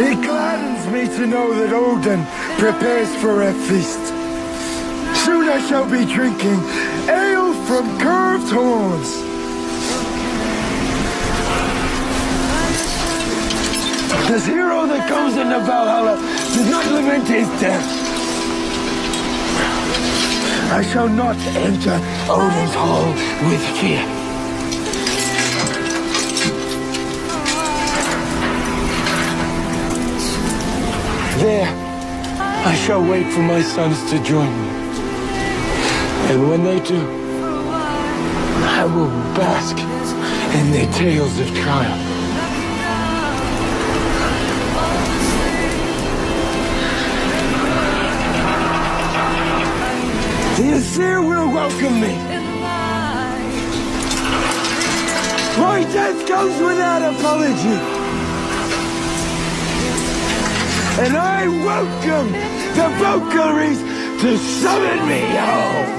It gladdens me to know that Odin prepares for a feast. Soon I shall be drinking ale from curved horns. This hero that comes into Valhalla does not lament his death. I shall not enter Odin's hall with fear. There, I shall wait for my sons to join me. And when they do, I will bask in their tales of triumph. The Aesir will welcome me. My death comes without apology and I welcome the Valkyries to summon me home.